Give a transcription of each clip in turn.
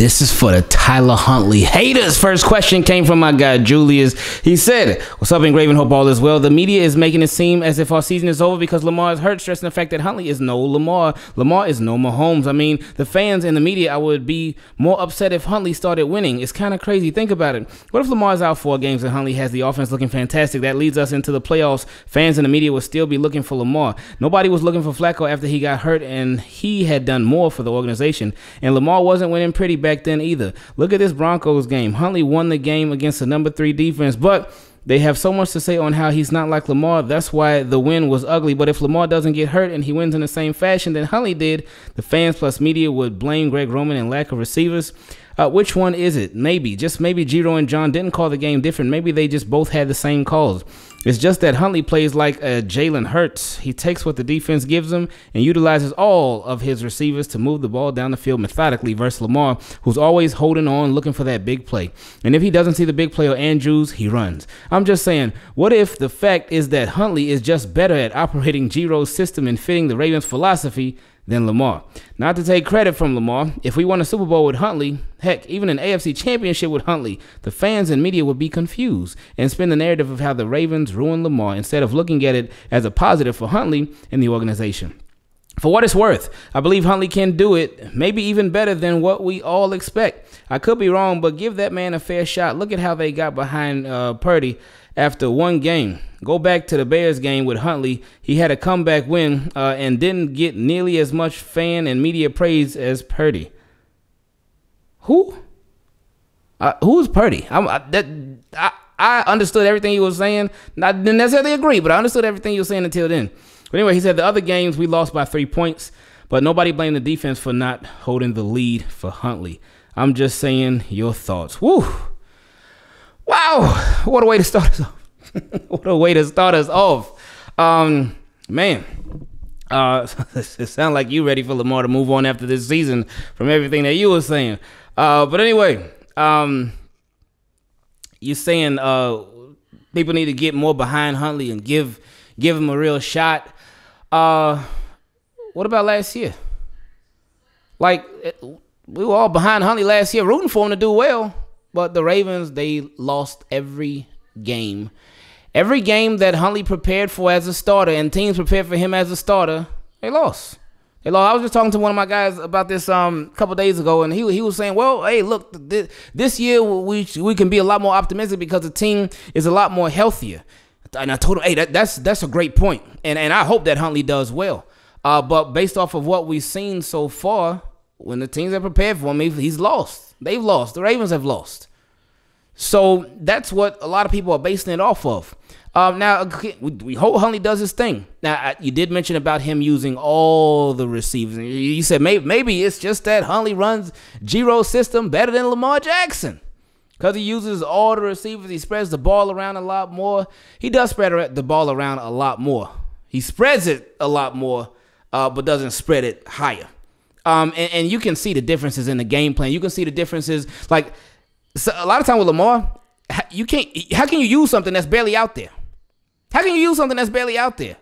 this is for the Tyler Huntley haters. First question came from my guy Julius. He said, What's up, Ingraven? Hope all is well. The media is making it seem as if our season is over because Lamar is hurt, stressing the fact that Huntley is no Lamar. Lamar is no Mahomes. I mean, the fans and the media, I would be more upset if Huntley started winning. It's kind of crazy. Think about it. What if Lamar's out four games and Huntley has the offense looking fantastic? That leads us into the playoffs. Fans and the media will still be looking for Lamar. Nobody was looking for Flacco after he got hurt, and he had done more for the organization. And Lamar wasn't winning pretty back then either. Look at this Broncos game. Huntley won the game against the number three defense, but they have so much to say on how he's not like Lamar. That's why the win was ugly. But if Lamar doesn't get hurt and he wins in the same fashion that Huntley did, the fans plus media would blame Greg Roman and lack of receivers. Uh, which one is it? Maybe, just maybe Giro and John didn't call the game different. Maybe they just both had the same calls. It's just that Huntley plays like a Jalen Hurts. He takes what the defense gives him and utilizes all of his receivers to move the ball down the field methodically versus Lamar, who's always holding on, looking for that big play. And if he doesn't see the big play or Andrews, he runs. I'm just saying, what if the fact is that Huntley is just better at operating Giro's system and fitting the Ravens' philosophy than Lamar. Not to take credit from Lamar, if we won a Super Bowl with Huntley, heck, even an AFC championship with Huntley, the fans and media would be confused and spin the narrative of how the Ravens ruined Lamar instead of looking at it as a positive for Huntley and the organization. For what it's worth, I believe Huntley can do it, maybe even better than what we all expect. I could be wrong, but give that man a fair shot. Look at how they got behind uh, Purdy after one game. Go back to the Bears game with Huntley. He had a comeback win uh, and didn't get nearly as much fan and media praise as Purdy. Who? Uh, who's Purdy? I, I, that, I, I understood everything he was saying. I didn't necessarily agree, but I understood everything he was saying until then. But anyway, he said the other games we lost by three points, but nobody blamed the defense for not holding the lead for Huntley. I'm just saying your thoughts. Woo! Wow, what a way to start us off. what a way to start us off. Um, man, uh, it sounds like you're ready for Lamar to move on after this season from everything that you were saying. Uh, but anyway, um, you're saying uh, people need to get more behind Huntley and give give him a real shot. Uh, what about last year? Like we were all behind Huntley last year, rooting for him to do well. But the Ravens, they lost every game. Every game that Huntley prepared for as a starter and teams prepared for him as a starter, they lost. They lost. I was just talking to one of my guys about this um a couple days ago, and he he was saying, "Well, hey, look, this, this year we we can be a lot more optimistic because the team is a lot more healthier." And I told him, "Hey, that, that's that's a great point, and and I hope that Huntley does well. Uh, but based off of what we've seen so far, when the teams are prepared for him, he's lost. They've lost. The Ravens have lost. So that's what a lot of people are basing it off of. Um, now, we hope Huntley does his thing. Now, you did mention about him using all the receivers. You said maybe, maybe it's just that Huntley runs Giro's system better than Lamar Jackson because he uses all the receivers. He spreads the ball around a lot more. He does spread the ball around a lot more. He spreads it a lot more, uh, but doesn't spread it higher. Um, and, and, you can see the differences in the game plan. You can see the differences. Like so a lot of time with Lamar, you can't. How can you use something that's barely out there? How can you use something that's barely out there?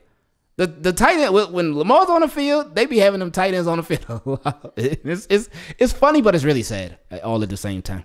The the tight end when Lamar's on the field, they be having them tight ends on the field. it's it's it's funny, but it's really sad all at the same time.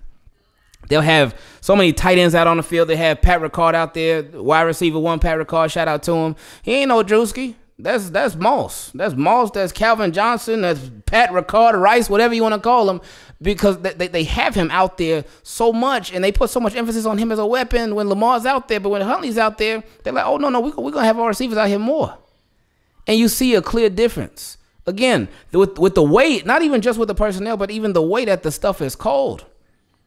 They'll have so many tight ends out on the field. They have Pat Ricard out there, wide receiver one. Pat Ricard, shout out to him. He ain't no Drewski. That's that's Moss. That's Moss. That's Calvin Johnson. That's Pat Ricard, Rice, whatever you want to call him, because they, they have him out there so much, and they put so much emphasis on him as a weapon when Lamar's out there. But when Huntley's out there, they're like, oh no, no, we, we're gonna have our receivers out here more, and you see a clear difference. Again, with with the weight, not even just with the personnel, but even the way that the stuff is called.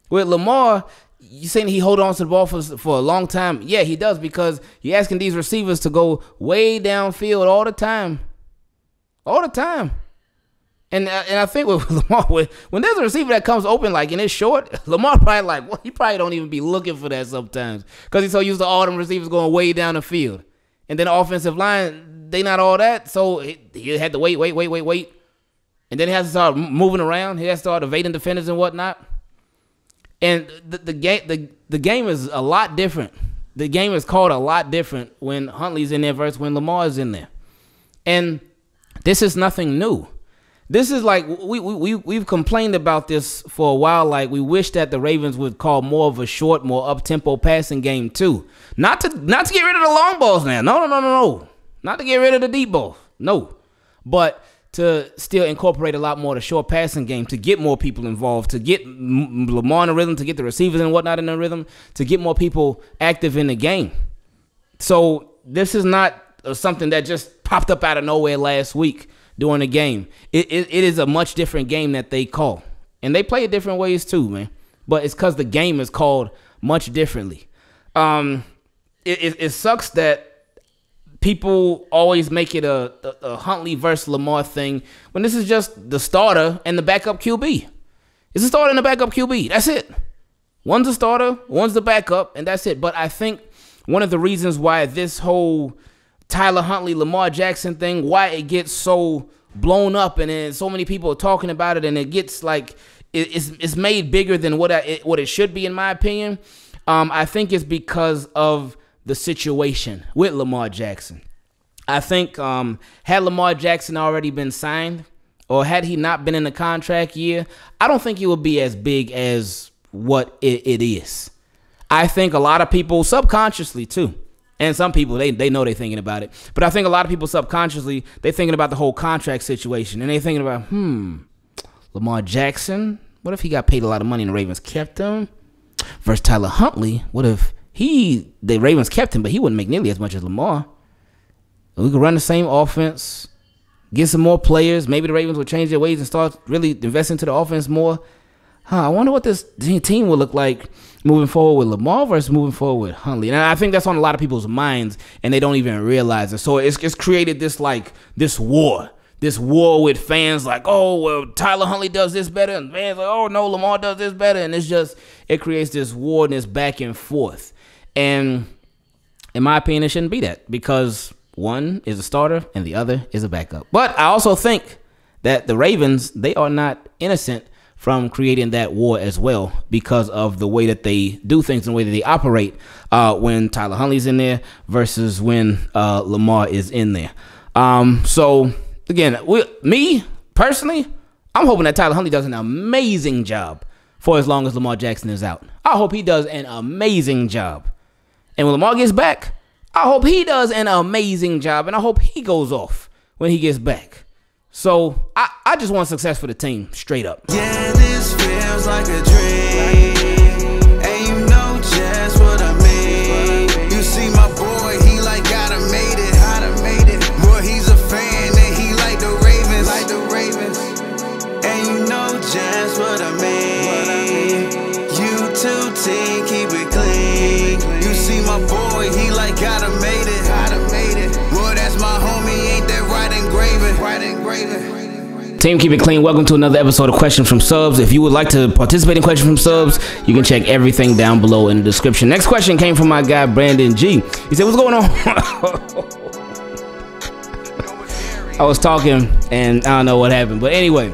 With Lamar, you saying he hold on to the ball for for a long time? Yeah, he does because you're asking these receivers to go way downfield all the time, all the time. And uh, and I think with Lamar, when, when there's a receiver that comes open like and it's short, Lamar probably like well, he probably don't even be looking for that sometimes because he's so used to all them receivers going way down the field, and then the offensive line they not all that, so he, he had to wait, wait, wait, wait, wait, and then he has to start moving around. He has to start evading defenders and whatnot. And the, the game the, the game is a lot different. The game is called a lot different when Huntley's in there versus when Lamar is in there. And this is nothing new. this is like we we we we've complained about this for a while. Like we wish that the Ravens would call more of a short, more up tempo passing game too. Not to not to get rid of the long balls now. No, no, no, no, no. Not to get rid of the deep balls. No, but to still incorporate a lot more the short passing game to get more people involved, to get Lamar in the rhythm, to get the receivers and whatnot in the rhythm, to get more people active in the game. So this is not uh, something that just popped up out of nowhere last week during the game. It, it, it is a much different game that they call. And they play it different ways too, man. But it's because the game is called much differently. Um, it, it, it, sucks that people always make it a, a, a Huntley versus Lamar thing when this is just the starter and the backup QB. It's a starter and the backup QB. That's it. One's a starter, one's the backup, and that's it. But I think one of the reasons why this whole Tyler Huntley, Lamar Jackson thing, why it gets so blown up and then so many people are talking about it and it gets like it's it's made bigger than what I, it, what it should be in my opinion. Um, I think it's because of the situation with Lamar Jackson. I think um, had Lamar Jackson already been signed or had he not been in the contract year, I don't think it would be as big as what it, it is. I think a lot of people subconsciously too and some people they, they know they're thinking about it. But I think a lot of people subconsciously they're thinking about the whole contract situation and they're thinking about, hmm, Lamar Jackson, what if he got paid a lot of money and the Ravens kept him? Versus Tyler Huntley, what if he the Ravens kept him, but he wouldn't make nearly as much as Lamar? We could run the same offense, get some more players. Maybe the Ravens would change their ways and start really investing into the offense more. Huh, I wonder what this team will look like moving forward with Lamar versus moving forward with Huntley. And I think that's on a lot of people's minds, and they don't even realize it. So it's, it's created this like this war, this war with fans like, oh well, Tyler Huntley does this better, and fans like, oh no, Lamar does this better, and it's just it creates this war and this back and forth. And in my opinion, it shouldn't be that because one is a starter and the other is a backup. But I also think that the Ravens they are not innocent from creating that war as well because of the way that they do things and the way that they operate uh, when Tyler Huntley's in there versus when uh, Lamar is in there. Um, so again, we, me personally, I'm hoping that Tyler Huntley does an amazing job for as long as Lamar Jackson is out. I hope he does an amazing job. And when Lamar gets back, I hope he does an amazing job. And I hope he goes off when he gets back. So I, I just want success for the team, straight up. Yeah, Team Keep It Clean, welcome to another episode of Question from Subs. If you would like to participate in Question from Subs, you can check everything down below in the description. Next question came from my guy, Brandon G. He said, What's going on? I was talking and I don't know what happened. But anyway,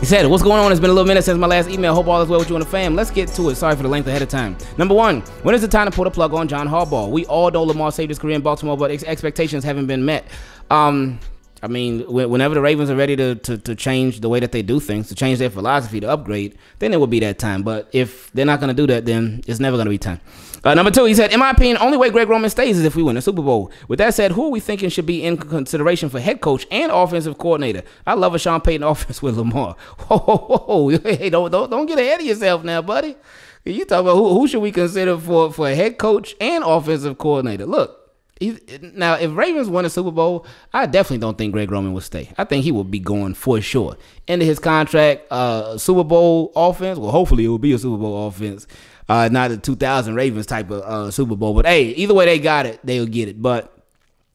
he said, What's going on? It's been a little minute since my last email. Hope all is well with you and the fam. Let's get to it. Sorry for the length ahead of time. Number one, when is the time to pull the plug on John Harbaugh? We all know Lamar saved his career in Baltimore, but ex- expectations haven't been met. Um, I mean, whenever the Ravens are ready to, to, to, change the way that they do things, to change their philosophy, to upgrade, then it will be that time. But if they're not going to do that, then it's never going to be time. Uh, number two, he said, in my opinion, only way Greg Roman stays is if we win the Super Bowl. With that said, who are we thinking should be in consideration for head coach and offensive coordinator? I love a Sean Payton offense with Lamar. Whoa, whoa, whoa. Hey, don't, don't, don't get ahead of yourself now, buddy. You talk about who, who should we consider for, for head coach and offensive coordinator. Look, now, if Ravens won a Super Bowl, I definitely don't think Greg Roman would stay. I think he would be going for sure. End of his contract, uh, Super Bowl offense. Well, hopefully it will be a Super Bowl offense, uh, not a 2000 Ravens type of uh, Super Bowl. But hey, either way they got it, they'll get it. But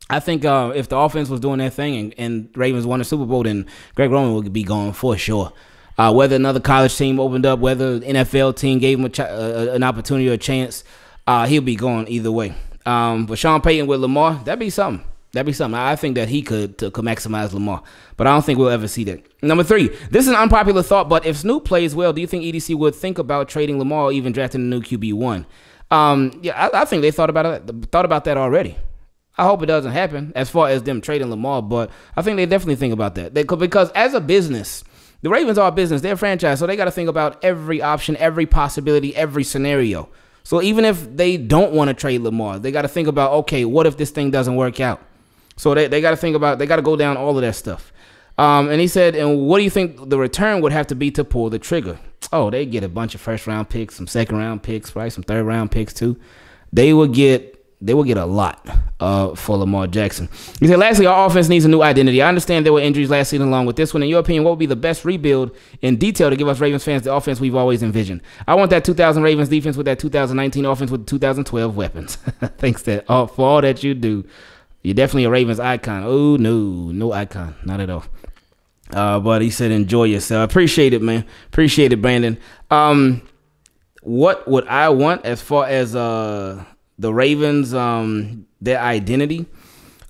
I think uh, if the offense was doing their thing and, and, Ravens won a Super Bowl, then Greg Roman would be going for sure. Uh, whether another college team opened up, whether NFL team gave him ch- an opportunity or a chance, uh, he'll be going either way. Um, but Sean Payton with Lamar, that'd be something. That'd be something. I think that he could to, could maximize Lamar, but I don't think we'll ever see that. Number three, this is an unpopular thought, but if Snoop plays well, do you think EDC would think about trading Lamar or even drafting a new QB one? Um, yeah, I, I, think they thought about it. Thought about that already. I hope it doesn't happen as far as them trading Lamar, but I think they definitely think about that. They, because as a business, the Ravens are a business, they're a franchise, so they got to think about every option, every possibility, every scenario. So even if they don't want to trade Lamar, they got to think about okay, what if this thing doesn't work out? So they, they got to think about they got to go down all of that stuff. Um, and he said, and what do you think the return would have to be to pull the trigger? Oh, they get a bunch of first round picks, some second round picks, right? Some third round picks too. They would get they will get a lot uh, for Lamar Jackson. He said, lastly, our offense needs a new identity. I understand there were injuries last season along with this one. In your opinion, what would be the best rebuild in detail to give us Ravens fans the offense we've always envisioned? I want that 2000 Ravens defense with that 2019 offense with 2012 weapons. Thanks that, uh, for all that you do. You're definitely a Ravens icon. Oh, no, no icon. Not at all. Uh, but he said, enjoy yourself. Appreciate it, man. Appreciate it, Brandon. Um, what would I want as far as uh the Ravens, um, their identity.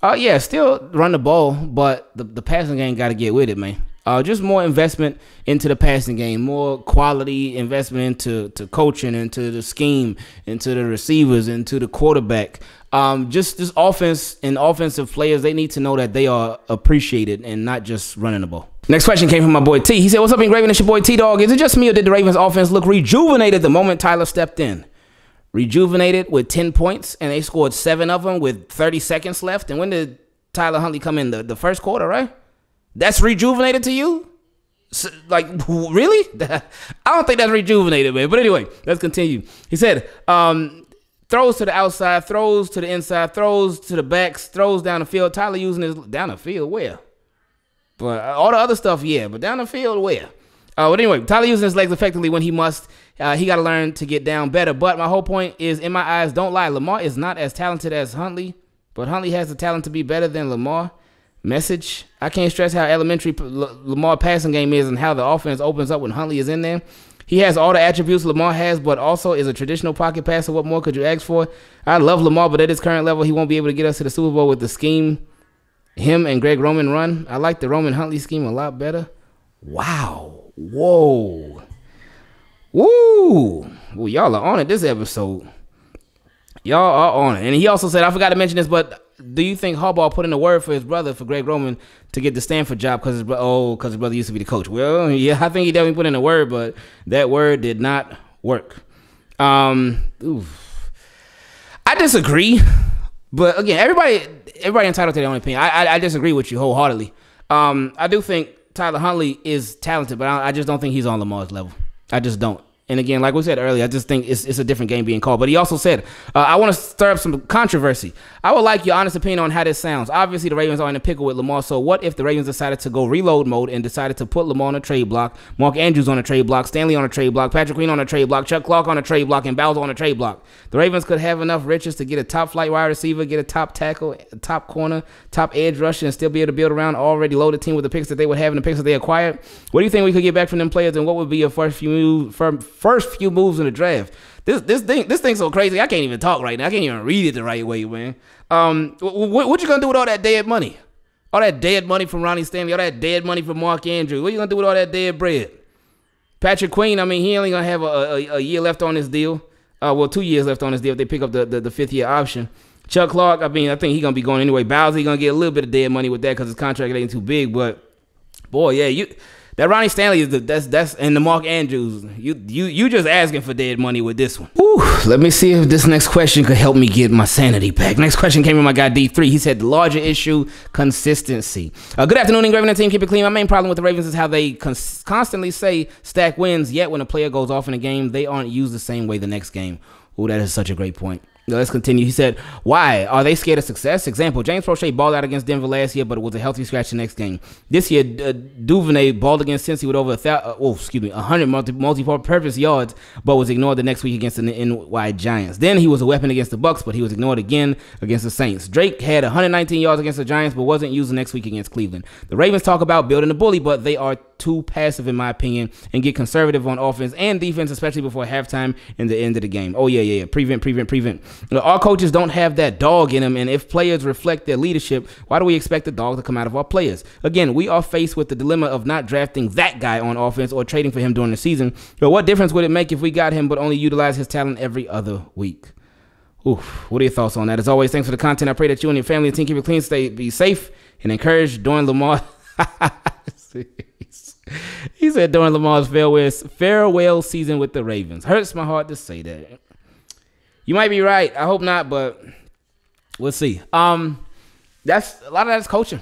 Uh, yeah, still run the ball, but the, the passing game got to get with it, man. Uh, just more investment into the passing game, more quality investment into to coaching, into the scheme, into the receivers, into the quarterback. Um, just this offense and offensive players, they need to know that they are appreciated and not just running the ball. Next question came from my boy T. He said, "What's up, Raven? It's your boy T Dog. Is it just me or did the Ravens offense look rejuvenated the moment Tyler stepped in?" Rejuvenated with 10 points, and they scored seven of them with 30 seconds left. And when did Tyler Huntley come in? The, the first quarter, right? That's rejuvenated to you? So, like, really? I don't think that's rejuvenated, man. But anyway, let's continue. He said, um, throws to the outside, throws to the inside, throws to the backs, throws down the field. Tyler using his down the field, where? But all the other stuff, yeah. But down the field, where? Uh, but anyway, Tyler using his legs effectively when he must. Uh, he got to learn to get down better. But my whole point is, in my eyes, don't lie. Lamar is not as talented as Huntley, but Huntley has the talent to be better than Lamar. Message. I can't stress how elementary Lamar passing game is and how the offense opens up when Huntley is in there. He has all the attributes Lamar has, but also is a traditional pocket passer. What more could you ask for? I love Lamar, but at his current level, he won't be able to get us to the Super Bowl with the scheme him and Greg Roman run. I like the Roman Huntley scheme a lot better. Wow. Whoa. Woo. Well, y'all are on it this episode. Y'all are on it. And he also said, I forgot to mention this, but do you think Harbaugh put in a word for his brother, for Greg Roman, to get the Stanford job because his, oh, his brother used to be the coach? Well, yeah, I think he definitely put in a word, but that word did not work. Um, oof. I disagree. But again, everybody everybody entitled to their own opinion. I, I, I disagree with you wholeheartedly. Um, I do think Tyler Huntley is talented, but I, I just don't think he's on Lamar's level. I just don't. And again, like we said earlier, I just think it's, it's a different game being called. But he also said, uh, I want to stir up some controversy. I would like your honest opinion on how this sounds. Obviously, the Ravens are in a pickle with Lamar. So, what if the Ravens decided to go reload mode and decided to put Lamar on a trade block, Mark Andrews on a trade block, Stanley on a trade block, Patrick Queen on a trade block, Chuck Clark on a trade block, and Bowser on a trade block? The Ravens could have enough riches to get a top flight wide receiver, get a top tackle, top corner, top edge rusher, and still be able to build around already loaded team with the picks that they would have and the picks that they acquired. What do you think we could get back from them players, and what would be your first few first few moves in the draft? This this thing this thing's so crazy. I can't even talk right now. I can't even read it the right way, man. Um, what, what you gonna do with all that dead money? All that dead money from Ronnie Stanley, all that dead money from Mark Andrews. What you gonna do with all that dead bread? Patrick Queen, I mean, he only gonna have a, a, a year left on his deal. Uh, well, two years left on his deal if they pick up the, the, the fifth year option. Chuck Clark, I mean, I think he's gonna be going anyway. Bowser gonna get a little bit of dead money with that because his contract ain't too big. But boy, yeah, you that Ronnie Stanley is the that's that's and the Mark Andrews. You you you just asking for dead money with this one. Whew, let me see if this next question could help me get my sanity back. Next question came from my guy D3. He said the larger issue consistency. Uh, good afternoon, Raven team. Keep it clean. My main problem with the Ravens is how they constantly say stack wins, yet when a player goes off in a game, they aren't used the same way the next game. Oh, that is such a great point. Let's continue. He said, Why? Are they scared of success? Example, James Proche balled out against Denver last year, but it was a healthy scratch the next game. This year, uh, Duvernay balled against Cincy with over a thousand, uh, oh, excuse me, 100 multi, multi-purpose yards, but was ignored the next week against the NY Giants. Then he was a weapon against the Bucs, but he was ignored again against the Saints. Drake had 119 yards against the Giants, but wasn't used the next week against Cleveland. The Ravens talk about building a bully, but they are too passive, in my opinion, and get conservative on offense and defense, especially before halftime and the end of the game. Oh, yeah, yeah, yeah. Prevent, prevent, prevent. Our coaches don't have that dog in them, and if players reflect their leadership, why do we expect the dog to come out of our players? Again, we are faced with the dilemma of not drafting that guy on offense or trading for him during the season. But what difference would it make if we got him but only utilize his talent every other week? Oof, what are your thoughts on that? As always, thanks for the content. I pray that you and your family and team keep it clean, stay be safe, and encouraged during Lamar. he said during Lamar's farewell, farewell season with the Ravens. Hurts my heart to say that. You might be right. I hope not, but we'll see. Um, that's a lot of that's coaching.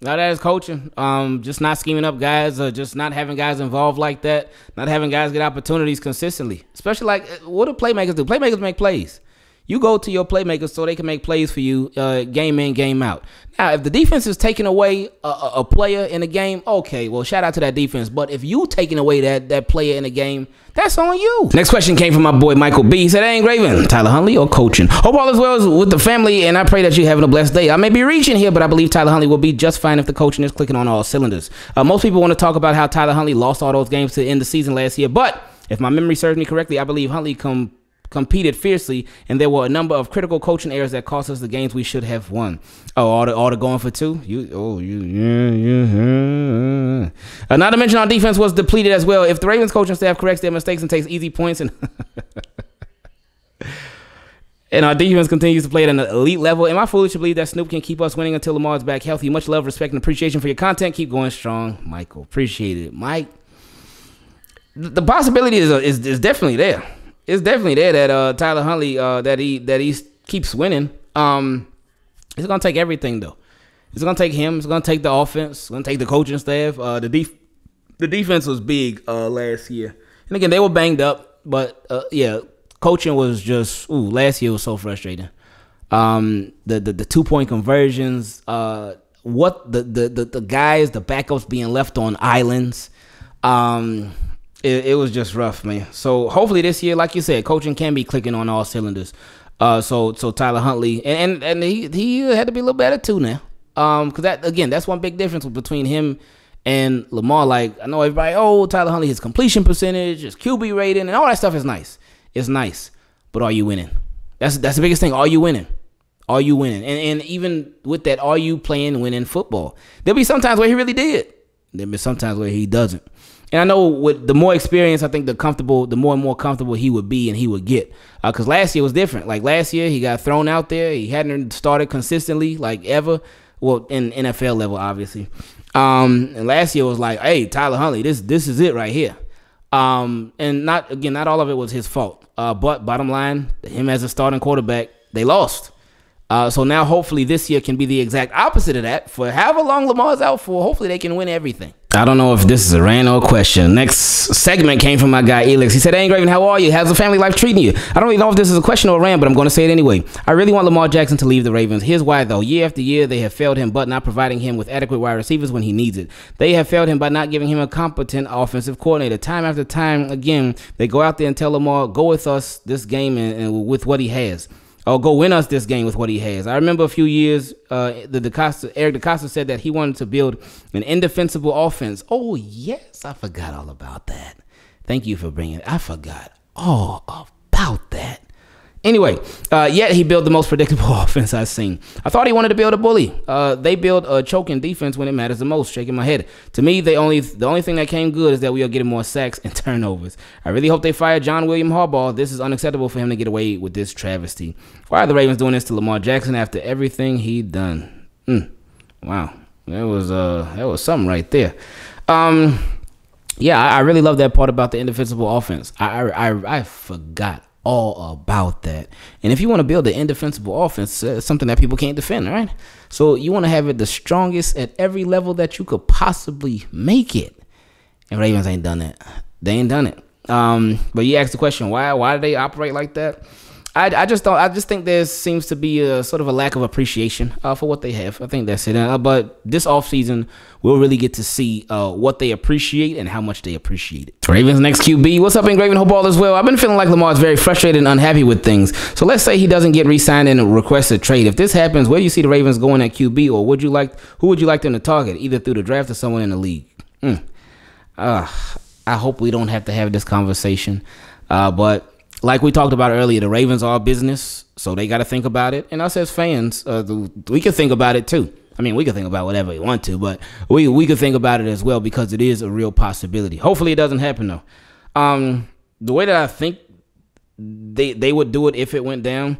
A lot of that is coaching. Um, just not scheming up guys, uh, just not having guys involved like that, not having guys get opportunities consistently. Especially like what do playmakers do? Playmakers make plays. You go to your playmakers so they can make plays for you, uh, game in, game out. Now, if the defense is taking away a, a, player in a game, okay, well, shout out to that defense. But if you taking away that that player in a game, that's on you. Next question came from my boy Michael B. He said, "Hey, Raven, Tyler Huntley or coaching? Hope all is well with the family, and I pray that you're having a blessed day. I may be reaching here, but I believe Tyler Huntley will be just fine if the coaching is clicking on all cylinders. Uh, most people want to talk about how Tyler Huntley lost all those games to end the season last year, but if my memory serves me correctly, I believe Huntley come competed fiercely, and there were a number of critical coaching errors that cost us the games we should have won. Oh, all the all the going for two. You oh you yeah yeah. Uh, not to mention our defense was depleted as well. If the Ravens coaching staff corrects their mistakes and takes easy points and. and our defense continues to play at an elite level. Am I foolish to believe that Snoop can keep us winning until Lamar's back healthy? Much love, respect, and appreciation for your content. Keep going strong, Michael. Appreciate it, Mike. The possibility is, is, is definitely there it's definitely there that uh, Tyler Huntley uh, that he that he keeps winning. Um, it's gonna take everything though. It's gonna take him. It's gonna take the offense. It's gonna take the coaching staff. Uh, the def- the defense was big uh, last year, and again they were banged up, but uh, yeah, coaching was just ooh. Last year was so frustrating. Um, the the, the two point conversions. Uh, what the, the the the guys, the backups being left on islands. Um, it, it, was just rough, man. So hopefully this year, like you said, coaching can be clicking on all cylinders. Uh, so so Tyler Huntley and and, and he he had to be a little better too now. Um, because that again, that's one big difference between him and Lamar. Like I know everybody, oh Tyler Huntley, his completion percentage, his QB rating, and all that stuff is nice. It's nice, but are you winning? That's that's the biggest thing. Are you winning? Are you winning? And and even with that, are you playing winning football? There'll be sometimes where he really did. There'll be sometimes where he doesn't. And I know with the more experience, I think the comfortable, the more and more comfortable he would be and he would get. Because uh, last year was different. Like last year, he got thrown out there. He hadn't started consistently like ever. Well, in NFL level, obviously. Um, and last year was like, hey, Tyler Huntley, this this is it right here. Um, and not again, not all of it was his fault. Uh, but bottom line, him as a starting quarterback, they lost. Uh, so now hopefully this year can be the exact opposite of that. For however long Lamar's out for, hopefully they can win everything. I don't know if this is a random question. Next segment came from my guy Elix. He said, Hey Ingraven, how are you? How's the family life treating you? I don't even know if this is a question or a rant, but I'm going to say it anyway. I really want Lamar Jackson to leave the Ravens. Here's why though. Year after year, they have failed him, but not providing him with adequate wide receivers when he needs it. They have failed him by not giving him a competent offensive coordinator. Time after time, again, they go out there and tell Lamar, go with us this game and, and with what he has or go win us this game with what he has. I remember a few years, uh, the DeCosta, Eric DeCosta said that he wanted to build an indefensible offense. Oh yes, I forgot all about that. Thank you for bringing it. I forgot all about that. Anyway, uh, yet he built the most predictable offense I've seen. I thought he wanted to build a bully. Uh, they build a choking defense when it matters the most. Shaking my head. To me, they only the only thing that came good is that we are getting more sacks and turnovers. I really hope they fire John William Harbaugh. This is unacceptable for him to get away with this travesty. Why are the Ravens doing this to Lamar Jackson after everything he done? Mm. Wow, that was uh that was something right there. Um, yeah, I, really love that part about the indefensible offense. I, I, I forgot all about that. And if you want to build an indefensible offense, uh, something that people can't defend, right? So you want to have it the strongest at every level that you could possibly make it. And Ravens ain't done that. They ain't done it. Um, but you asked the question, why? Why do they operate like that? I, I just don't. I just think there seems to be a sort of a lack of appreciation uh, for what they have. I think that's it. Uh, but this offseason, we'll really get to see uh, what they appreciate and how much they appreciate it. Ravens next QB. What's up, Ingraven? Hope all is well. I've been feeling like Lamar is very frustrated and unhappy with things. So let's say he doesn't get re-signed and requests a trade. If this happens, where do you see the Ravens going at QB, or would you like who would you like them to target, either through the draft or someone in the league? Mm. I hope we don't have to have this conversation. Uh, but like we talked about earlier, the Ravens are business, so they got to think about it. And us as fans, uh, we can think about it too. I mean, we can think about whatever we want to, but we we can think about it as well because it is a real possibility. Hopefully, it doesn't happen though. Um, the way that I think they they would do it if it went down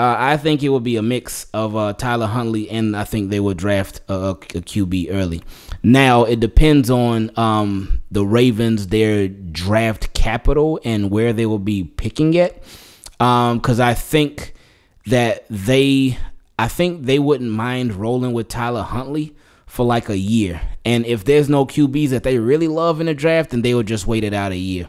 Uh, I think it would be a mix of uh, Tyler Huntley and I think they would draft a, a, QB early. Now it depends on um, the Ravens, their draft capital, and where they will be picking it. Because um, I think that they, I think they wouldn't mind rolling with Tyler Huntley for like a year. And if there's no QBs that they really love in the draft, then they would just wait it out a year.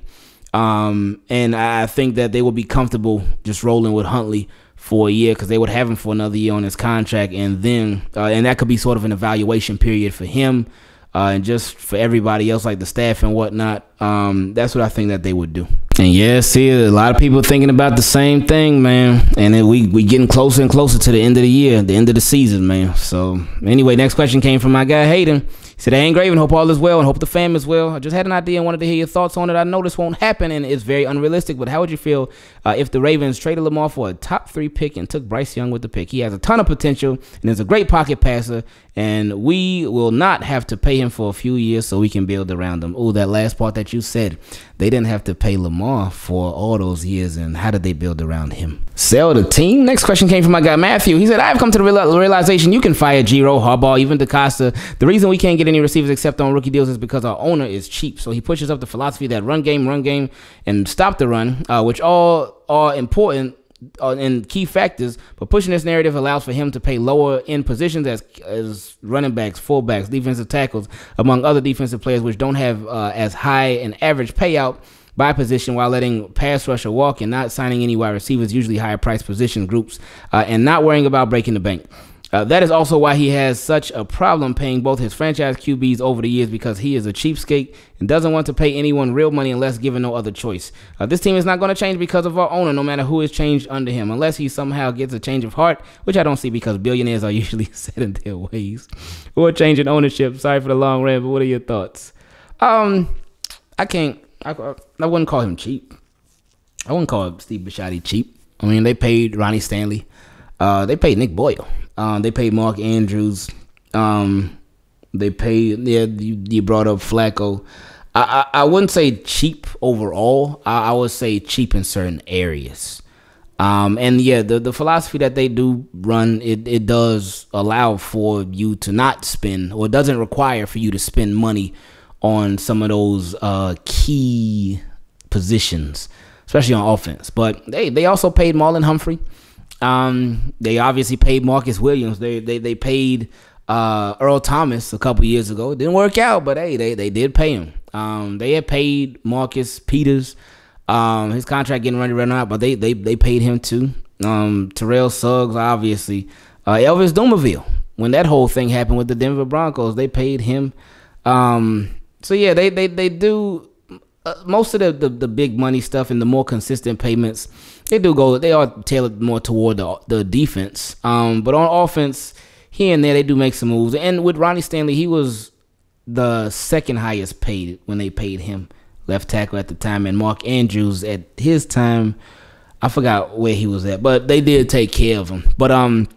Um, and I think that they will be comfortable just rolling with Huntley for a year because they would have him for another year on his contract, and then uh, and that could be sort of an evaluation period for him uh, and just for everybody else, like the staff and whatnot. Um, that's what I think that they would do. And yeah, see, a lot of people thinking about the same thing, man. And then we we getting closer and closer to the end of the year, the end of the season, man. So anyway, next question came from my guy Hayden said, Hey, Ingraven, hope all is well and hope the fam is well. I just had an idea and wanted to hear your thoughts on it. I know this won't happen and it's very unrealistic, but how would you feel uh, if the Ravens traded Lamar for a top three pick and took Bryce Young with the pick? He has a ton of potential and is a great pocket passer, and we will not have to pay him for a few years so we can build around him. Oh, that last part that you said, they didn't have to pay Lamar for all those years, and how did they build around him? Sell the team? Next question came from my guy Matthew. He said, I've come to the realization you can fire Giro, Harbaugh, even DeCosta. The reason we can't get any receivers except on rookie deals is because our owner is cheap. So he pushes up the philosophy that run game, run game, and stop the run, uh, which all are important uh, and key factors, but pushing this narrative allows for him to pay lower end positions as as running backs, fullbacks, defensive tackles, among other defensive players, which don't have uh, as high an average payout by position while letting pass rusher walk and not signing any wide receivers, usually higher price position groups, uh, and not worrying about breaking the bank. Uh, that is also why he has such a problem paying both his franchise QBs over the years because he is a cheapskate and doesn't want to pay anyone real money unless given no other choice. Uh, this team is not going to change because of our owner, no matter who is changed under him, unless he somehow gets a change of heart, which I don't see because billionaires are usually set in their ways, or change in ownership. Sorry for the long rant, but what are your thoughts? Um, I can't. I, I wouldn't call him cheap. I wouldn't call Steve Bisciotti cheap. I mean, they paid Ronnie Stanley. Uh, they paid Nick Boyle. Um, they paid Mark Andrews. Um, they paid. Yeah, you, you brought up Flacco. I, I, I wouldn't say cheap overall. I, I would say cheap in certain areas. Um, and yeah, the, the philosophy that they do run, it, it does allow for you to not spend, or doesn't require for you to spend money on some of those uh, key positions, especially on offense. But they they also paid Marlon Humphrey. Um, they obviously paid Marcus Williams. They they they paid uh, Earl Thomas a couple years ago. It didn't work out, but hey, they they did pay him. Um, they had paid Marcus Peters. Um, his contract getting ready to run out, but they they they paid him too. Um, Terrell Suggs, obviously. Uh, Elvis Dumervil, when that whole thing happened with the Denver Broncos, they paid him. Um, so yeah, they they they do uh, most of the, the, the big money stuff and the more consistent payments. They do go. They are tailored more toward the the defense. Um, but on offense, here and there they do make some moves. And with Ronnie Stanley, he was the second highest paid when they paid him left tackle at the time, and Mark Andrews at his time. I forgot where he was at, but they did take care of him. But um,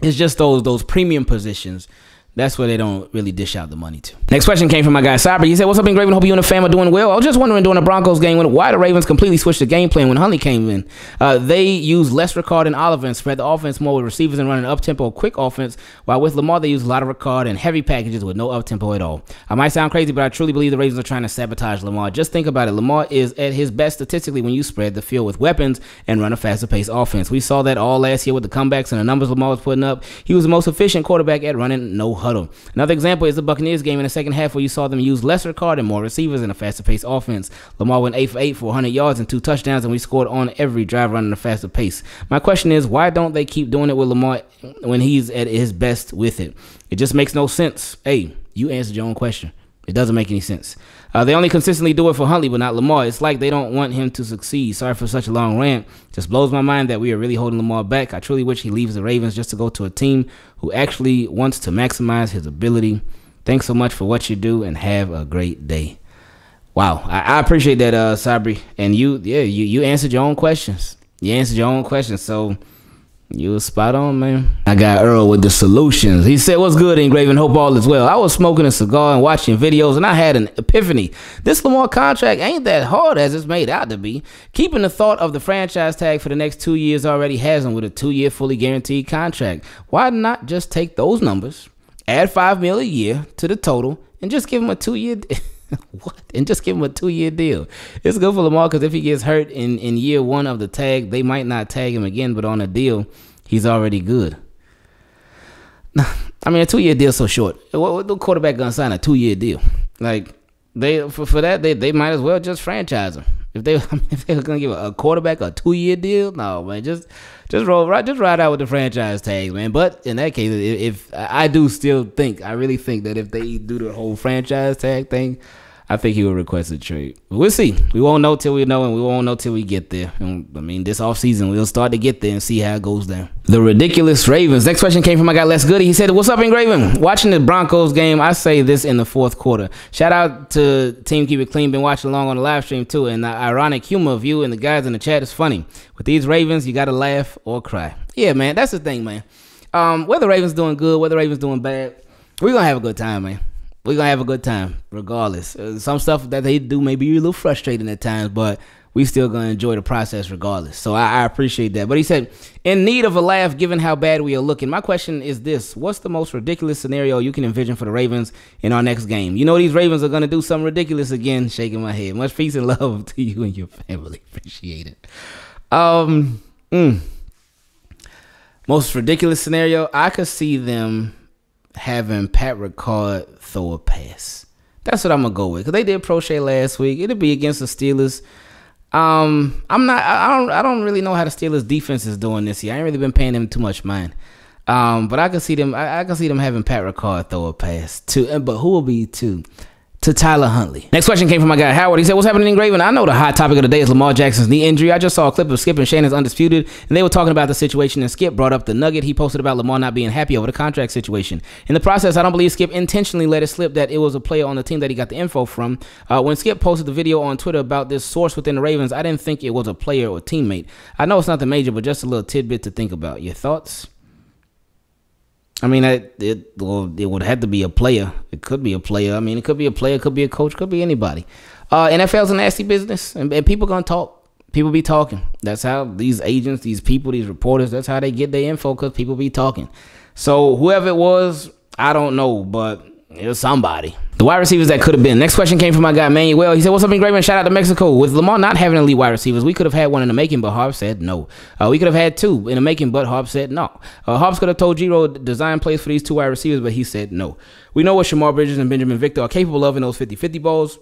it's just those those premium positions that's where they don't really dish out the money to. Next question came from my guy Cyber. He said, What's up, Ingraven? Hope you and the fam are doing well. I was just wondering during the Broncos game when, why the Ravens completely switched the game plan when Huntley came in. Uh, they used less Ricard and Oliver and spread the offense more with receivers and running up tempo, quick offense, while with Lamar, they used a lot of Ricard and heavy packages with no up tempo at all. I might sound crazy, but I truly believe the Ravens are trying to sabotage Lamar. Just think about it. Lamar is at his best statistically when you spread the field with weapons and run a faster paced offense. We saw that all last year with the comebacks and the numbers Lamar was putting up. He was the most efficient quarterback at running no huddle. Another example is the Buccaneers game in the second half where you saw them use less Ricard and more receivers in a faster paced offense. Lamar went 8 for 8 for 100 yards and two touchdowns, and we scored on every drive running a faster pace. My question is, why don't they keep doing it with Lamar when he's at his best with it? It just makes no sense. Hey, you answered your own question. It doesn't make any sense. Uh, they only consistently do it for Huntley, but not Lamar. It's like they don't want him to succeed. Sorry for such a long rant. Just blows my mind that we are really holding Lamar back. I truly wish he leaves the Ravens just to go to a team who actually wants to maximize his ability. Thanks so much for what you do and have a great day. Wow, I, I appreciate that, uh, Sabri. And you, yeah, you you answered your own questions. You answered your own questions. So You was spot on, man. I got Earl with the solutions. He said, What's good, Ingraven? Hope all is well. I was smoking a cigar and watching videos, and I had an epiphany. This Lamar contract ain't that hard as it's made out to be. Keeping the thought of the franchise tag for the next two years already has him with a two year fully guaranteed contract. Why not just take those numbers, add five mil a year to the total, and just give him a two year what? And just give him a two year deal. It's good for Lamar because if he gets hurt in, in year one of the tag, they might not tag him again, but on a deal, he's already good. I mean, a two year deal so short. What, the quarterback gonna sign a two year deal? Like they for, for that they, they might as well just franchise him. If they I mean, if they're gonna give a, quarterback a two year deal, no man, just just roll right, just ride out with the franchise tag, man. But in that case, if, if I do still think, I really think that if they do the whole franchise tag thing, I think he will request a trade. But we'll see. We won't know till we know, and we won't know till we get there. And, I mean, this offseason, we'll start to get there and see how it goes down. The ridiculous Ravens. Next question came from my guy Les Goody. He said, What's up, Ingraven? Watching the Broncos game, I say this in the fourth quarter. Shout out to Team Keep It Clean. Been watching along on the live stream, too. And the ironic humor of you and the guys in the chat is funny. With these Ravens, you got to laugh or cry. Yeah, man. That's the thing, man. Um, whether Ravens doing good, whether Ravens doing bad, we're going to have a good time, man we're gonna have a good time regardless. Uh, some stuff that they do may be a little frustrating at times, but we still gonna enjoy the process regardless. So I, I, appreciate that. But he said, in need of a laugh, given how bad we are looking. My question is this: What's the most ridiculous scenario you can envision for the Ravens in our next game? You know these Ravens are gonna do something ridiculous again. Shaking my head. Much peace and love to you and your family. Appreciate it. Um, mm. most ridiculous scenario I could see them having Pat Ricard throw a pass. That's what I'm gonna go with because they did Proche last week. It'll be against the Steelers. Um, I'm not. I don't. I don't really know how the Steelers defense is doing this year. I ain't really been paying them too much mind. Um, but I can see them. I, I can see them having Pat Ricard throw a pass too. But who will be two? To Tyler Huntley. Next question came from my guy Howard. He said, What's happening Ingraven? I know the hot topic of the day is Lamar Jackson's knee injury. I just saw a clip of Skip and Shannon's Undisputed, and they were talking about the situation, and Skip brought up the nugget he posted about Lamar not being happy over the contract situation. In the process, I don't believe Skip intentionally let it slip that it was a player on the team that he got the info from. Uh, when Skip posted the video on Twitter about this source within the Ravens, I didn't think it was a player or teammate. I know it's nothing major, but just a little tidbit to think about. Your thoughts? I mean, it, it well, it would have to be a player. It could be a player. I mean, it could be a player, could be a coach, could be anybody. Uh, NFL's a nasty business, and, and people gonna talk. People be talking. That's how these agents, these people, these reporters. That's how they get their info because people be talking. So whoever it was, I don't know, but it was somebody. The wide receivers that could have been. Next question came from my guy Manuel. He said, "What's up, Ingraven? Shout out to Mexico. With Lamar not having elite wide receivers, we could have had one in the making, but Harb said no. Uh, we could have had two in the making, but Harb said no. Uh, could have told Giro design plays for these two wide receivers, but he said no. We know what Shemar Bridges and Binjimen Victor are capable of in those 50-50 balls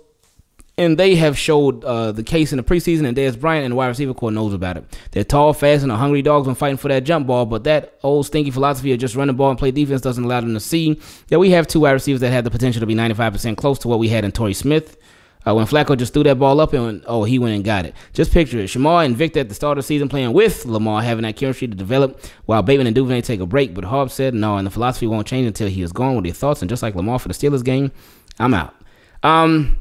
and they have showed uh, the case in the preseason, and Dez Bryant and the wide receiver core knows about it. They're tall, fast, and are hungry dogs when fighting for that jump ball, but that old stinky philosophy of just run the ball and play defense doesn't allow them to see that we have two wide receivers that have the potential to be 95% close to what we had in Torrey Smith. Uh, when Flacco just threw that ball up and oh, he went and got it. Just picture it. Shemar and Victor at the start of the season playing with Lamar, having that chemistry to develop while Bateman and Duvernay take a break. But Harb said no, and the philosophy won't change until he is gone with your thoughts. And just like Lamar for the Steelers game, I'm out. Um,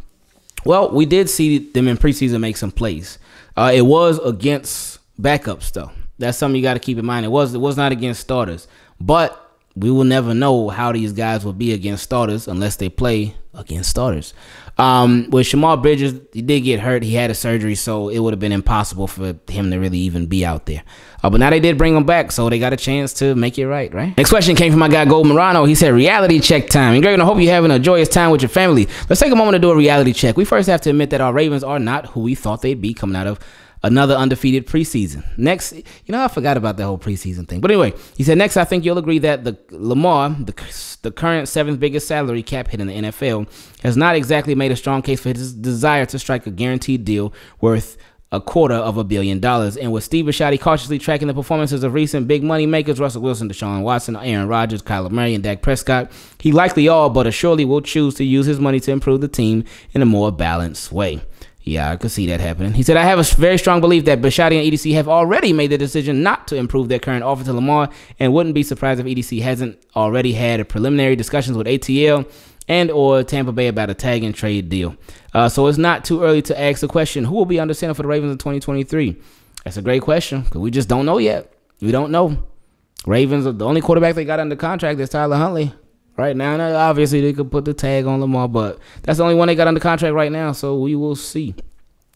well, we did see them in preseason make some plays. Uh, it was against backups though. That's something you got to keep in mind. It was it was not against starters, but we will never know how these guys will be against starters unless they play against starters. Um, with Shemar Bridges, he did get hurt. He had a surgery, so it would have been impossible for him to really even be out there. Uh, but now they did bring him back, so they got a chance to make it right, right? Next question came from my guy Gold Morano. He said, reality check time. And Greg, I hope you're having a joyous time with your family. Let's take a moment to do a reality check. We first have to admit that our Ravens are not who we thought they'd be coming out of another undefeated preseason. Next, you know, I forgot about that whole preseason thing. But anyway, he said, next, I think you'll agree that the Lamar, the, the current seventh biggest salary cap hit in the NFL, has not exactly made a strong case for his desire to strike a guaranteed deal worth a quarter of a billion dollars. And with Steve Bisciotti cautiously tracking the performances of recent big money makers, Russell Wilson, Deshaun Watson, Aaron Rodgers, Kyler Murray, and Dak Prescott, he likely all but assuredly will choose to use his money to improve the team in a more balanced way. Yeah, I could see that happening. He said, I have a very strong belief that Bisciotti and EDC have already made the decision not to improve their current offer to Lamar and wouldn't be surprised if EDC hasn't already had preliminary discussions with ATL and or Tampa Bay about a tag and trade deal. Uh, so it's not too early to ask the question, who will be under center for the Ravens in 2023? That's a great question because we just don't know yet. We don't know. Ravens, the only quarterback they got under contract is Tyler Huntley. Right now, obviously they could put the tag on Lamar, but that's the only one they got under contract right now. So we will see.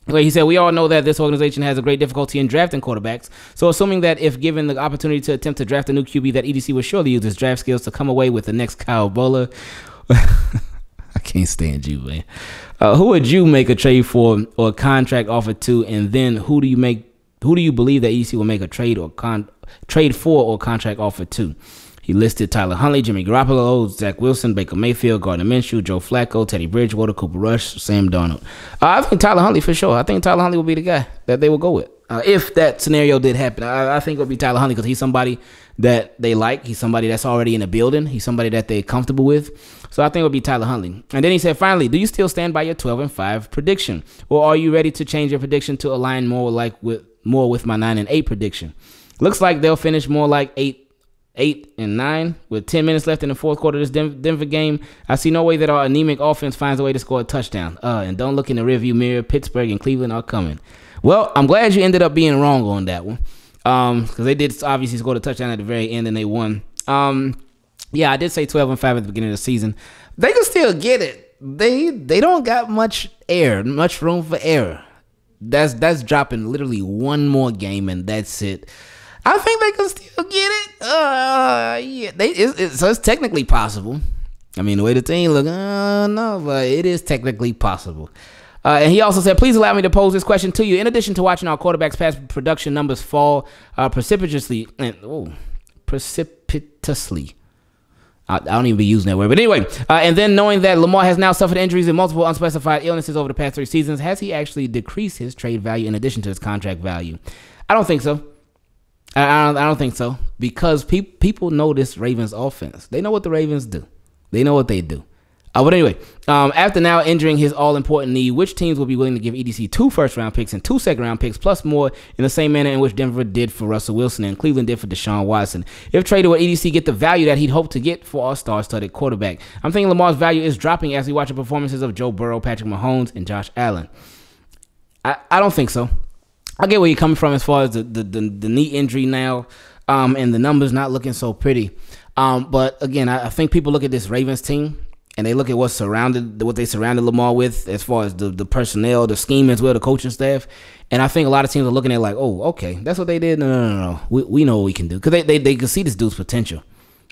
Anyway, he said, We all know that this organization has a great difficulty in drafting quarterbacks. So, assuming that if given the opportunity to attempt to draft a new QB, that EDC will surely use his draft skills to come away with the next Kyle Boller. I can't stand you, man. Uh, who would you make a trade for or a contract offer to? And then who do you make? Who do you believe that EDC will make a trade or con- trade for or contract offer to? He listed Tyler Huntley, Jimmy Garoppolo, Zach Wilson, Baker Mayfield, Gardner Minshew, Joe Flacco, Teddy Bridgewater, Cooper Rush, Sam Darnold. Uh, I think Tyler Huntley for sure. I think Tyler Huntley will be the guy that they will go with. Uh, if that scenario did happen, I, I think it would be Tyler Huntley because he's somebody that they like. He's somebody that's already in the building. He's somebody that they're comfortable with. So I think it would be Tyler Huntley. And then he said, finally, do you still stand by your 12 and 5 prediction? Or are you ready to change your prediction to align more like with more with my 9 and 8 prediction? Looks like they'll finish more like 8 eight and nine with 10 minutes left in the fourth quarter of this Denver game. I see no way that our anemic offense finds a way to score a touchdown. Uh, and don't look in the rearview mirror. Pittsburgh and Cleveland are coming. Well, I'm glad you ended up being wrong on that one. Um, because they did obviously score the touchdown at the very end and they won. Um, yeah, I did say 12 and 5 at the beginning of the season. They can still get it. They they don't got much air, much room for error. That's that's dropping literally one more game and that's it. I think they can still get it. Uh, yeah, they it's, so it's technically possible. I mean, the way the team look, uh, no, but it is technically possible. Uh, and he also said, please allow me to pose this question to you. In addition to watching our quarterbacks' pass production numbers fall uh, precipitously, and, oh, precipitously. I, I, don't even be using that word. But anyway, uh, and then knowing that Lamar has now suffered injuries and multiple unspecified illnesses over the past three seasons, has he actually decreased his trade value in addition to his contract value? I don't think so. I, don't, I don't think so because pe- people know this Ravens offense. They know what the Ravens do. They know what they do. Uh, but anyway, um, after now injuring his all important knee, which teams will be willing to give EDC two first round picks and two second round picks, plus more in the same manner in which Denver did for Russell Wilson and Cleveland did for Deshaun Watson? If traded, will EDC get the value that he'd hoped to get for our star studded quarterback? I'm thinking Lamar's value is dropping as we watch the performances of Joe Burrow, Patrick Mahomes, and Josh Allen. I, I don't think so. I get where you're coming from as far as the the, the, the knee injury now, um, and the numbers not looking so pretty. Um, but again, I, I, think people look at this Ravens team and they look at what surrounded what they surrounded Lamar with as far as the, the personnel, the scheme as well, the coaching staff. And I think a lot of teams are looking at like, oh, okay, that's what they did. No, no, no, no. We, we know what we can do because they, they they can see this dude's potential.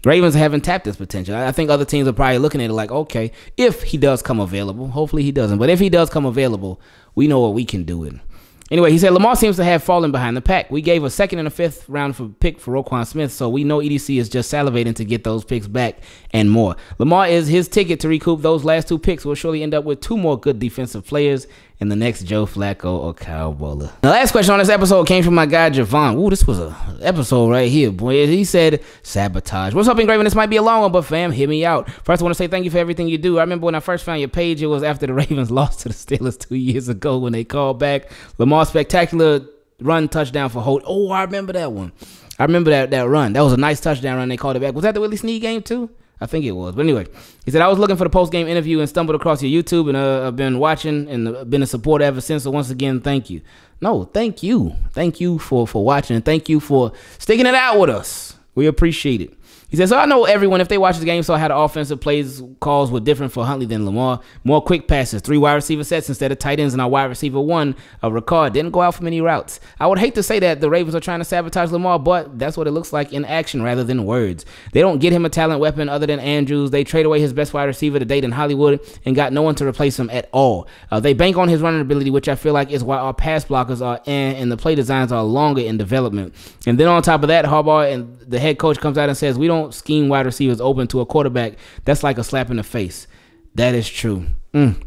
Ravens haven't tapped his potential. I think other teams are probably looking at it like, okay, if he does come available, hopefully he doesn't, but if he does come available, we know what we can do. And Anyway, he said Lamar seems to have fallen behind the pack. We gave a second and a fifth round for pick for Roquan Smith, so we know EDC is just salivating to get those picks back and more. Lamar is his ticket to recoup those last two picks. We'll surely end up with two more good defensive players in the next Joe Flacco or Kyle Boller. The last question on this episode came from my guy Javon. Ooh, this was a episode right here, boy. He said sabotage. What's up, Ingraven? This might be a long one, but fam, hit me out. First, I want to say thank you for everything you do. I remember when I first found your page, it was after the Ravens lost to the Steelers two years ago when they called back Lamar spectacular run touchdown for Holt. Oh, I remember that one. I remember that that run. That was a nice touchdown run. They called it back. Was that the Willie Snead game too? I think it was. But anyway, he said, I was looking for the post game interview and stumbled across your YouTube and uh, I've been watching and been a supporter ever since. So once again, thank you. No, thank you. Thank you for, for watching and thank you for sticking it out with us. We appreciate it. He says, so I know everyone, if they watch the game, saw how the offensive plays calls were different for Huntley than Lamar. More quick passes, three wide receiver sets instead of tight ends, and our wide receiver one, a Ricard, didn't go out for many routes. I would hate to say that the Ravens are trying to sabotage Lamar, but that's what it looks like in action rather than words. They don't get him a talent weapon other than Andrews. They trade away his best wide receiver to date in Hollywood and got no one to replace him at all. Uh, they bank on his running ability, which I feel like is why our pass blockers are in, and the play designs are longer in development. And then on top of that, Harbaugh and the head coach comes out and says, we don't scheme wide receivers open to a quarterback, that's like a slap in the face. That is true. Mm.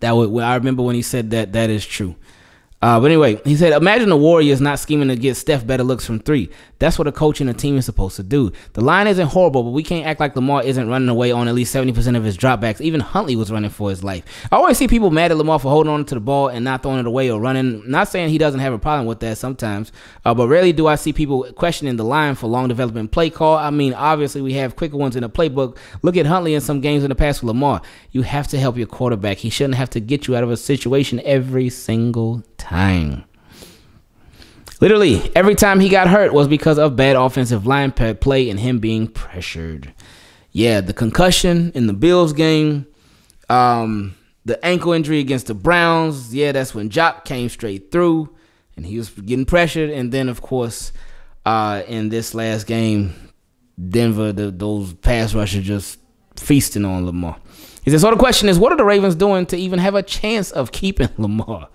That would I remember when he said that. That is true. Uh, but anyway, he said, imagine the Warriors not scheming to get Steph better looks from three. That's what a coach and a team is supposed to do. The line isn't horrible, but we can't act like Lamar isn't running away on at least 70% of his dropbacks. Even Huntley was running for his life. I always see people mad at Lamar for holding on to the ball and not throwing it away or running. Not saying he doesn't have a problem with that sometimes, uh, but rarely do I see people questioning the line for long development play call. I mean, obviously, we have quicker ones in the playbook. Look at Huntley in some games in the past with Lamar. You have to help your quarterback. He shouldn't have to get you out of a situation every single time. Literally, every time he got hurt was because of bad offensive line play and him being pressured. Yeah, the concussion in the Bills game, um, the ankle injury against the Browns. Yeah, that's when Jock came straight through and he was getting pressured. And then, of course, uh, in this last game, Denver, the, those pass rushers just feasting on Lamar. He said, so the question is, what are the Ravens doing to even have a chance of keeping Lamar?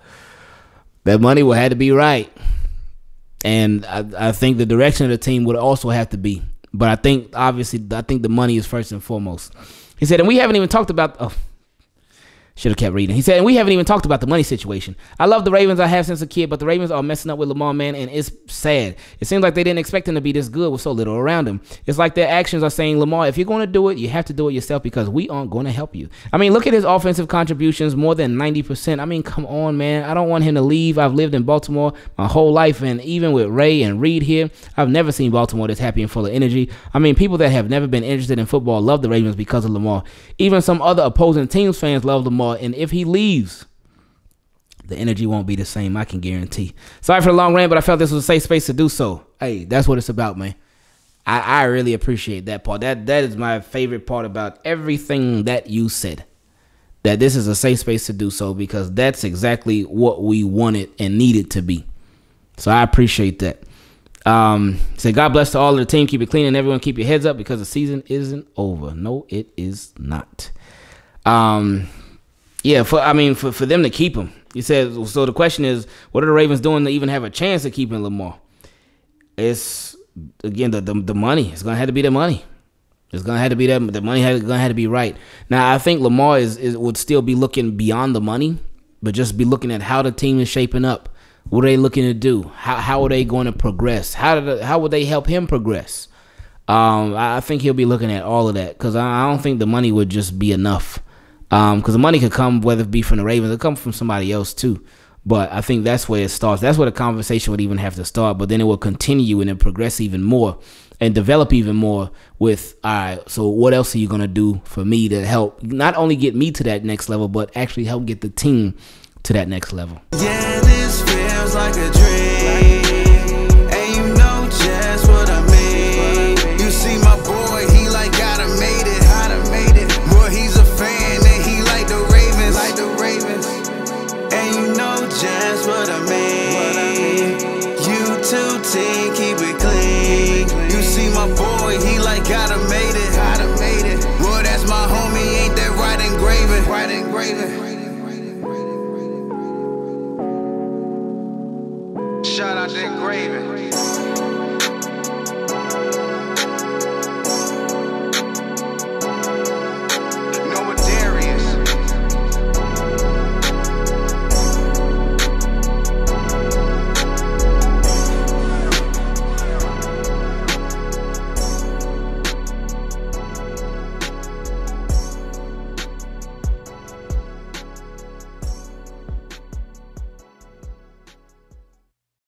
That money will have to be right. And I, I think the direction of the team would also have to be. But I think, obviously, I think the money is first and foremost. He said, and we haven't even talked about. Oh, should have kept reading. He said, and we haven't even talked about the money situation. I love the Ravens I have since a kid, but the Ravens are messing up with Lamar, man, and it's sad. It seems like they didn't expect him to be this good with so little around him. It's like their actions are saying, Lamar, if you're going to do it, you have to do it yourself because we aren't going to help you. I mean, look at his offensive contributions, more than 90%. I mean, come on, man. I don't want him to leave. I've lived in Baltimore my whole life, and even with Ray and Reed here, I've never seen Baltimore this happy and full of energy. I mean, people that have never been interested in football love the Ravens because of Lamar. Even some other opposing teams fans love Lamar, and if he leaves, the energy won't be the same. I can guarantee. Sorry for the long rant, but I felt this was a safe space to do so. Hey, that's what it's about, man. I, I really appreciate that part. That that is my favorite part about everything that you said. That this is a safe space to do so because that's exactly what we wanted and needed to be. So I appreciate that. Um, say God bless to all of the team. Keep it clean and everyone keep your heads up because the season isn't over. No, it is not. Um, yeah, for I mean, for, for them to keep him. He said so. The question is, what are the Ravens doing to even have a chance of keeping Lamar? It's again the the, the money. It's gonna have to be the money. It's gonna have to be that the money has gonna have to be right. Now I think Lamar is, is would still be looking beyond the money, but just be looking at how the team is shaping up. What are they looking to do? How how are they going to progress? How did how would they help him progress? Um, I think he'll be looking at all of that because I, I don't think the money would just be enough because um, the money could come whether it be from the Ravens, it come from somebody else too. But I think that's where it starts. That's where the conversation would even have to start. But then it will continue and it progress even more and develop even more with all right, so what else are you gonna do for me to help not only get me to that next level, but actually help get the team to that next level. Yeah,